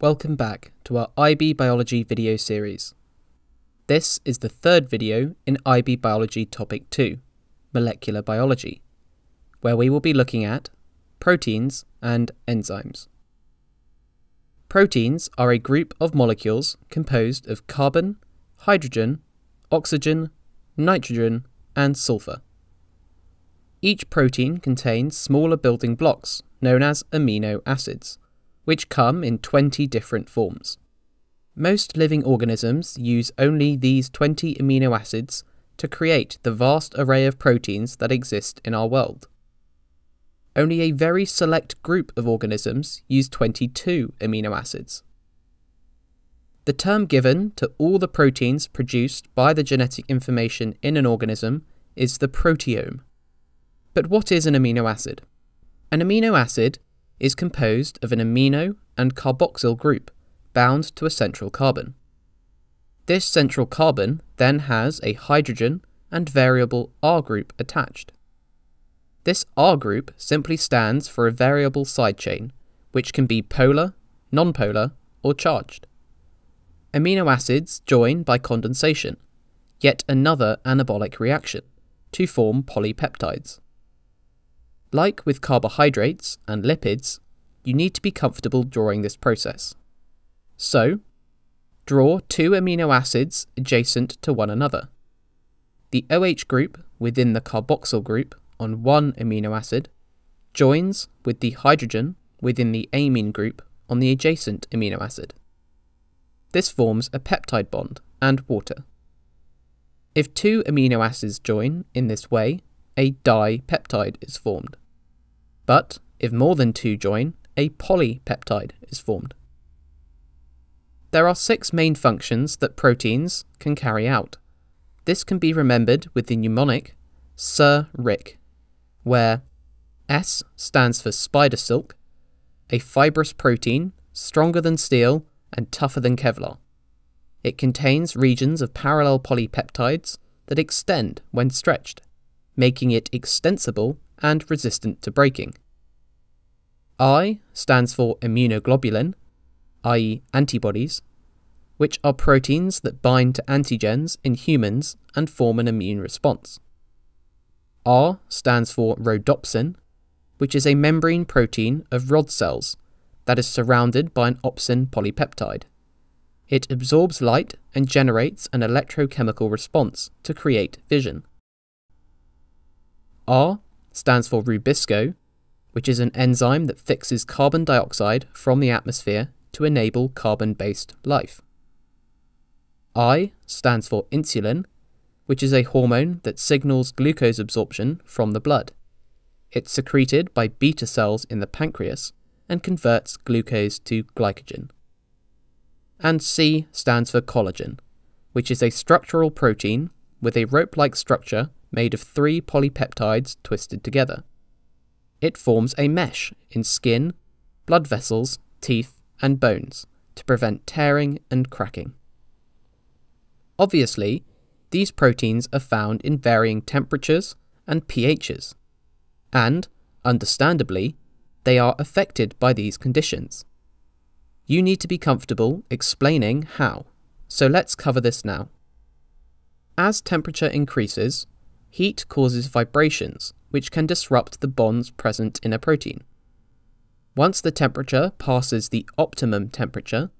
Welcome back to our IB Biology video series. This is the third video in IB Biology Topic 2, Molecular Biology, where we will be looking at proteins and enzymes. Proteins are a group of molecules composed of carbon, hydrogen, oxygen, nitrogen, and sulfur. Each protein contains smaller building blocks known as amino acids, which come in 20 different forms. Most living organisms use only these 20 amino acids to create the vast array of proteins that exist in our world. Only a very select group of organisms use 22 amino acids. The term given to all the proteins produced by the genetic information in an organism is the proteome. But what is an amino acid? An amino acid is composed of an amino and carboxyl group bound to a central carbon. This central carbon then has a hydrogen and variable R group attached. This R group simply stands for a variable side chain, which can be polar, nonpolar, or charged. Amino acids join by condensation, yet another anabolic reaction, to form polypeptides. Like with carbohydrates and lipids, you need to be comfortable drawing this process. So, draw two amino acids adjacent to one another. The OH group within the carboxyl group on one amino acid joins with the hydrogen within the amine group on the adjacent amino acid. This forms a peptide bond and water. If two amino acids join in this way, a dipeptide is formed. But if more than two join, a polypeptide is formed. There are six main functions that proteins can carry out. This can be remembered with the mnemonic Sir Rick, where S stands for spider silk, a fibrous protein stronger than steel and tougher than Kevlar. It contains regions of parallel polypeptides that extend when stretched, making it extensible and resistant to breaking. I stands for immunoglobulin, i.e., antibodies, which are proteins that bind to antigens in humans and form an immune response. R stands for rhodopsin, which is a membrane protein of rod cells that is surrounded by an opsin polypeptide. It absorbs light and generates an electrochemical response to create vision. R stands for rubisco, which is an enzyme that fixes carbon dioxide from the atmosphere to enable carbon based life. I stands for insulin, which is a hormone that signals glucose absorption from the blood. It's secreted by beta cells in the pancreas and converts glucose to glycogen. And C stands for collagen, which is a structural protein with a rope like structure made of three polypeptides twisted together. It forms a mesh in skin, blood vessels, teeth, and bones to prevent tearing and cracking. Obviously, these proteins are found in varying temperatures and pHs, and, understandably, they are affected by these conditions. You need to be comfortable explaining how, so let's cover this now. As temperature increases, heat causes vibrations which can disrupt the bonds present in a protein. Once the temperature passes the optimum temperature,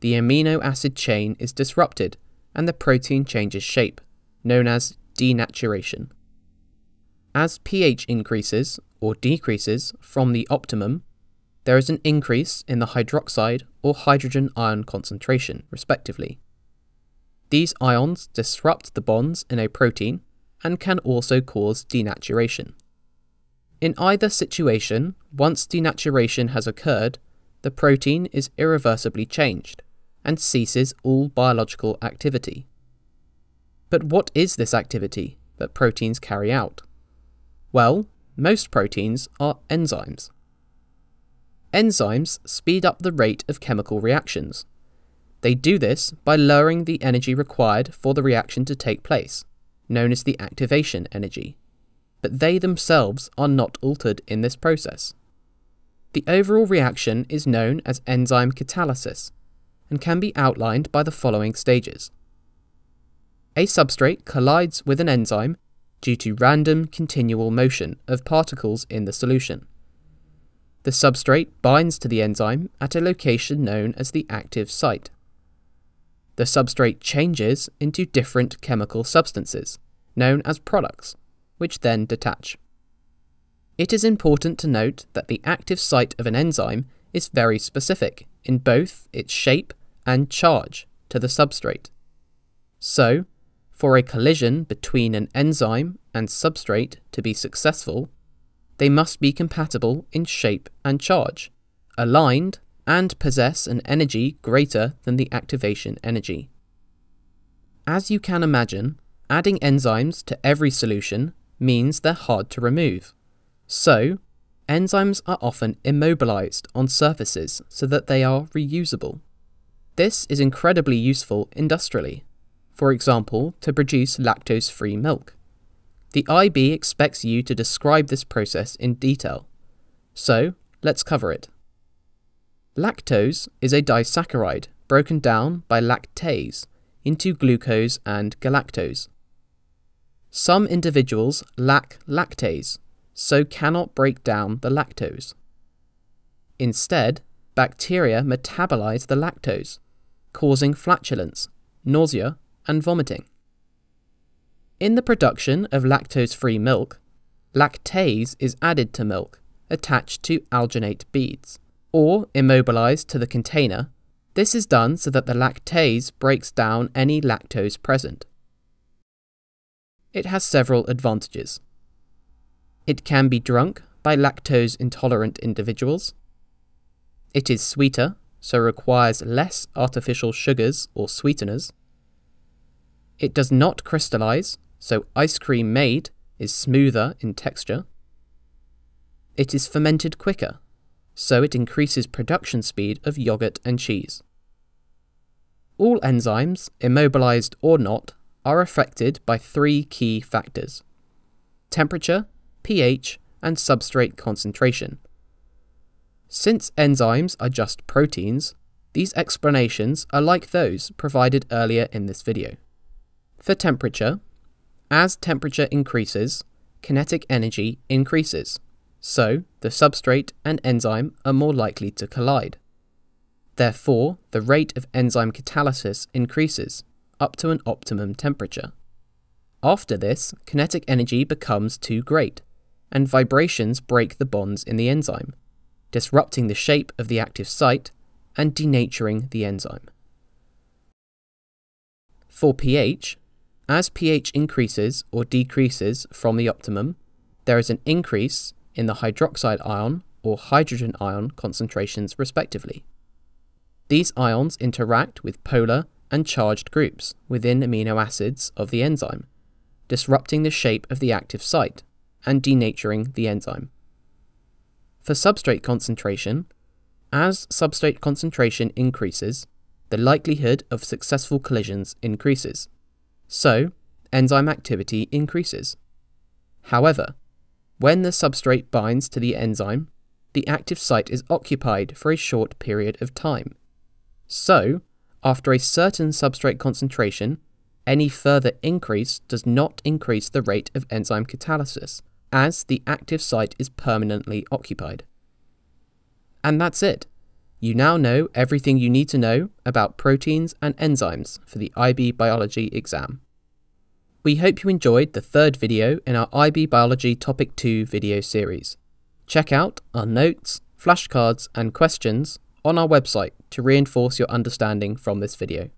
the amino acid chain is disrupted and the protein changes shape, known as denaturation. As pH increases or decreases from the optimum, there is an increase in the hydroxide or hydrogen ion concentration, respectively. These ions disrupt the bonds in a protein and can also cause denaturation. In either situation, once denaturation has occurred, the protein is irreversibly changed and ceases all biological activity. But what is this activity that proteins carry out? Well, most proteins are enzymes. Enzymes speed up the rate of chemical reactions. They do this by lowering the energy required for the reaction to take place, known as the activation energy. But they themselves are not altered in this process. The overall reaction is known as enzyme catalysis and can be outlined by the following stages. A substrate collides with an enzyme due to random continual motion of particles in the solution. The substrate binds to the enzyme at a location known as the active site. The substrate changes into different chemical substances, known as products, which then detach. It is important to note that the active site of an enzyme is very specific in both its shape and charge to the substrate. So, for a collision between an enzyme and substrate to be successful, they must be compatible in shape and charge, aligned, and possess an energy greater than the activation energy. As you can imagine, adding enzymes to every solution means they're hard to remove. So, enzymes are often immobilized on surfaces so that they are reusable. This is incredibly useful industrially, for example, to produce lactose free milk. The IB expects you to describe this process in detail. So, let's cover it. Lactose is a disaccharide broken down by lactase into glucose and galactose. Some individuals lack lactase, so cannot break down the lactose. Instead, bacteria metabolize the lactose, causing flatulence, nausea, and vomiting. In the production of lactose free milk, lactase is added to milk, attached to alginate beads, or immobilized to the container. This is done so that the lactase breaks down any lactose present. It has several advantages. It can be drunk by lactose intolerant individuals. It is sweeter, so requires less artificial sugars or sweeteners. It does not crystallize, so ice cream made is smoother in texture. It is fermented quicker, so it increases production speed of yogurt and cheese. All enzymes, immobilized or not, are affected by three key factors temperature, pH, and substrate concentration. Since enzymes are just proteins, these explanations are like those provided earlier in this video. For temperature, as temperature increases, kinetic energy increases, so the substrate and enzyme are more likely to collide. Therefore, the rate of enzyme catalysis increases up to an optimum temperature. After this, kinetic energy becomes too great, and vibrations break the bonds in the enzyme, disrupting the shape of the active site and denaturing the enzyme. For pH, as pH increases or decreases from the optimum, there is an increase in the hydroxide ion or hydrogen ion concentrations respectively. These ions interact with polar and charged groups within amino acids of the enzyme, disrupting the shape of the active site and denaturing the enzyme. For substrate concentration, as substrate concentration increases, the likelihood of successful collisions increases. So, enzyme activity increases. However, when the substrate binds to the enzyme, the active site is occupied for a short period of time. So, after a certain substrate concentration, any further increase does not increase the rate of enzyme catalysis, as the active site is permanently occupied. And that's it. You now know everything you need to know about proteins and enzymes for the IB Biology exam. We hope you enjoyed the third video in our IB Biology Topic 2 video series. Check out our notes, flashcards and questions on our website to reinforce your understanding from this video.